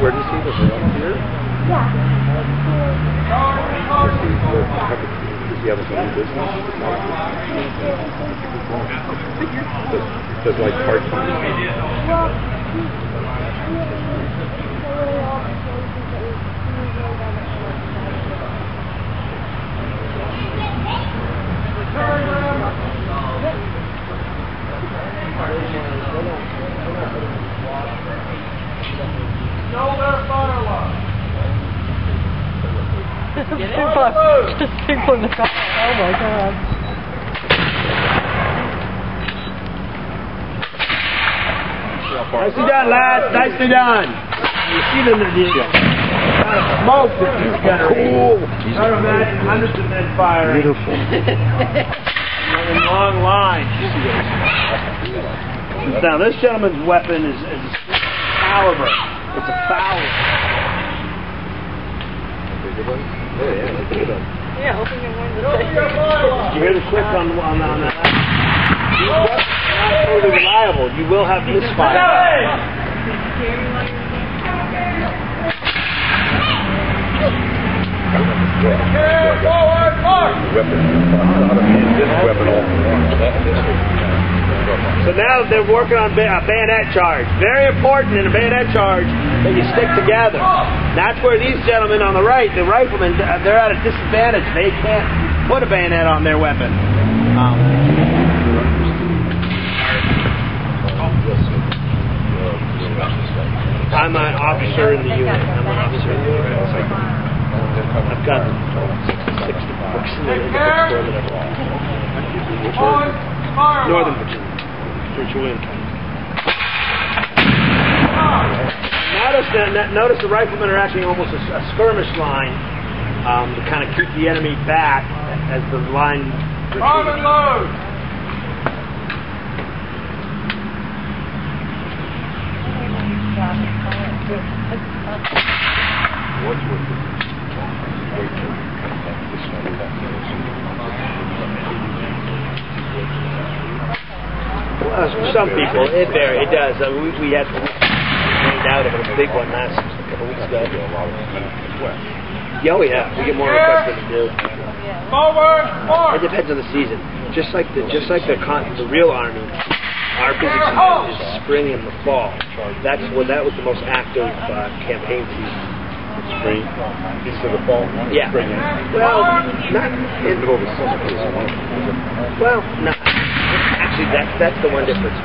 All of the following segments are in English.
Where does he live? Around here? Does he have his own business? Does, does like part Just people in the car. Oh my god. Nicely done, lads. Nicely done. You see them in the smoke that these guys are Cool. To imagine hundreds of men firing Beautiful. in long lines. Now, this gentleman's weapon is, is a caliber. It's a Fowler. Yeah, hoping you're one of Did you hear the click on, on, on that? These weapons are not totally reliable. You will have misfire. So now they're working on a bayonet charge. Very important in a bayonet charge that you stick together. That's where these gentlemen on the right, the riflemen, they're at a disadvantage. They can't put a bayonet on their weapon. Um, I'm an officer in the unit. I'm an officer in the unit. I've got 60 books in the in the bookstore that I've got. Northern Virginia. Prince William County. Notice, that, notice the riflemen are acting almost a, a skirmish line um, to kind of keep the enemy back as the line retreats. Well, some people, it varies. It does. Uh, we, we had rained out of a big one last couple weeks ago. Yeah, oh yeah, we get more requests than we do. It depends on the season. Just like the just like the con- the real army, our busy season is spring and the fall. That's what that was the most active uh, campaign season. Spring, into the fall. Yeah. Spring. Well, not in, Middle of the summer. well, no. That's that's the one difference.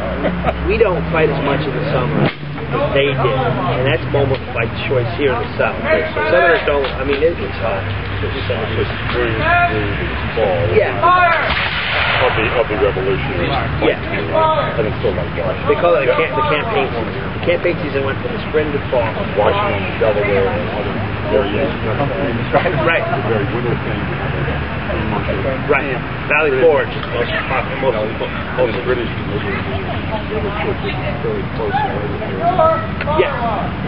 We don't fight as much in the summer as they did, and that's moment by choice here in the south. Southerners don't. I mean, it, it's hot. It's hot. It's the fall. Yeah. Of the, of the revolution. Yeah. And it's still like that. They call it a camp, the campaign season. The campaign season went from the spring to fall. Washington, Delaware, and other. Right. Very winter thing. Right. Valley Forge most British delivered the other churches fairly close to where they were. Yes.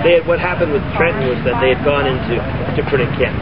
They had, what happened with Trenton was that they had gone into different encamp,